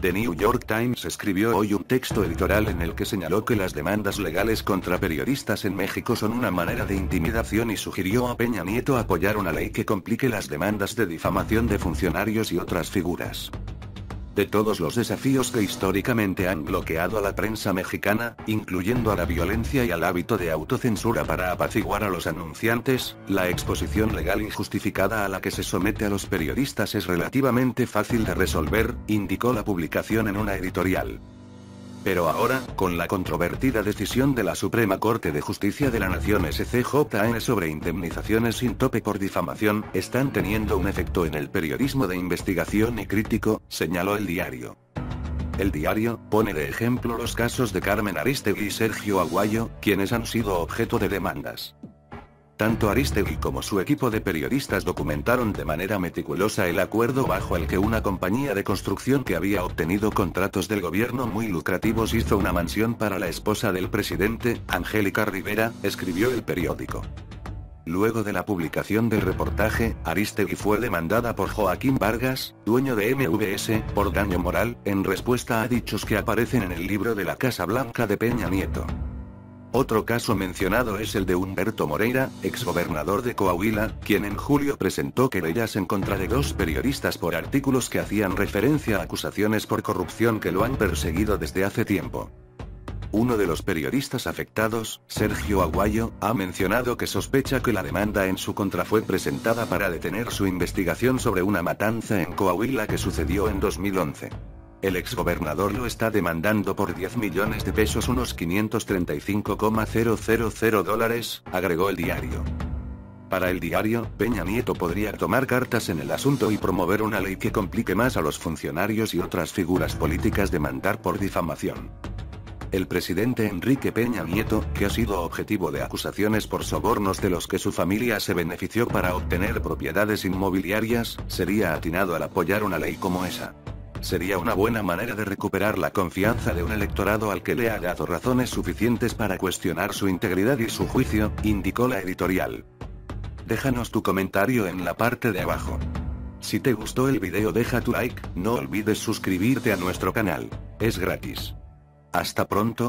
The New York Times escribió hoy un texto editorial en el que señaló que las demandas legales contra periodistas en México son una manera de intimidación y sugirió a Peña Nieto apoyar una ley que complique las demandas de difamación de funcionarios y otras figuras. De todos los desafíos que históricamente han bloqueado a la prensa mexicana, incluyendo a la violencia y al hábito de autocensura para apaciguar a los anunciantes, la exposición legal injustificada a la que se somete a los periodistas es relativamente fácil de resolver, indicó la publicación en una editorial. Pero ahora, con la controvertida decisión de la Suprema Corte de Justicia de la Nación SCJN sobre indemnizaciones sin tope por difamación, están teniendo un efecto en el periodismo de investigación y crítico, señaló el diario. El diario pone de ejemplo los casos de Carmen Aristegui y Sergio Aguayo, quienes han sido objeto de demandas. Tanto Aristegui como su equipo de periodistas documentaron de manera meticulosa el acuerdo bajo el que una compañía de construcción que había obtenido contratos del gobierno muy lucrativos hizo una mansión para la esposa del presidente, Angélica Rivera, escribió el periódico. Luego de la publicación del reportaje, Aristegui fue demandada por Joaquín Vargas, dueño de MVS, por daño moral, en respuesta a dichos que aparecen en el libro de la Casa Blanca de Peña Nieto. Otro caso mencionado es el de Humberto Moreira, exgobernador de Coahuila, quien en julio presentó querellas en contra de dos periodistas por artículos que hacían referencia a acusaciones por corrupción que lo han perseguido desde hace tiempo. Uno de los periodistas afectados, Sergio Aguayo, ha mencionado que sospecha que la demanda en su contra fue presentada para detener su investigación sobre una matanza en Coahuila que sucedió en 2011. El exgobernador lo está demandando por 10 millones de pesos, unos 535,000 dólares, agregó el diario. Para el diario, Peña Nieto podría tomar cartas en el asunto y promover una ley que complique más a los funcionarios y otras figuras políticas demandar por difamación. El presidente Enrique Peña Nieto, que ha sido objetivo de acusaciones por sobornos de los que su familia se benefició para obtener propiedades inmobiliarias, sería atinado al apoyar una ley como esa. Sería una buena manera de recuperar la confianza de un electorado al que le ha dado razones suficientes para cuestionar su integridad y su juicio, indicó la editorial. Déjanos tu comentario en la parte de abajo. Si te gustó el video deja tu like, no olvides suscribirte a nuestro canal. Es gratis. Hasta pronto,